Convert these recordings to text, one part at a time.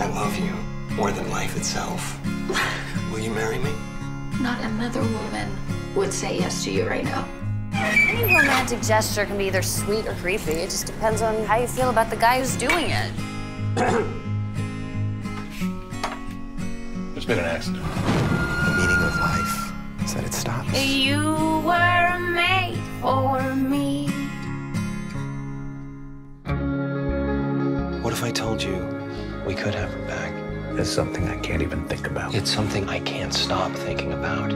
I love you more than life itself. Will you marry me? Not another woman would say yes to you right now. Any romantic gesture can be either sweet or creepy. It just depends on how you feel about the guy who's doing it. There's been an accident. The meaning of life is that it stops. You were made for me. What if I told you we could have her back? It's something I can't even think about. It's something I can't stop thinking about.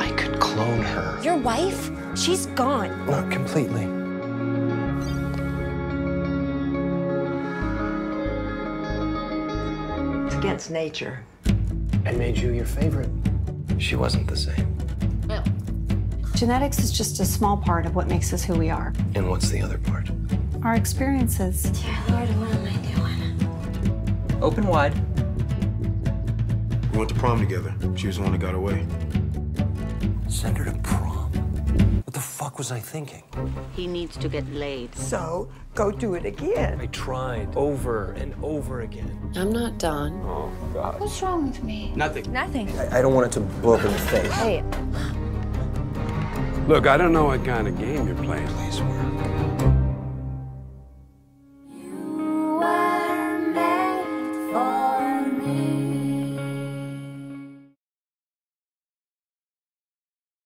I could clone her. Your wife? She's gone. Not completely. It's against nature. I made you your favorite. She wasn't the same. Genetics is just a small part of what makes us who we are. And what's the other part? Our experiences. Dear Lord, Open wide. We went to prom together. She was the one that got away. Send her to prom. What the fuck was I thinking? He needs to get laid. So go do it again. I tried over and over again. I'm not done. Oh, God. What's wrong with me? Nothing. Nothing. I, I don't want it to blow up in your face. Hey, Look, I don't know what kind of game you're playing. Please work.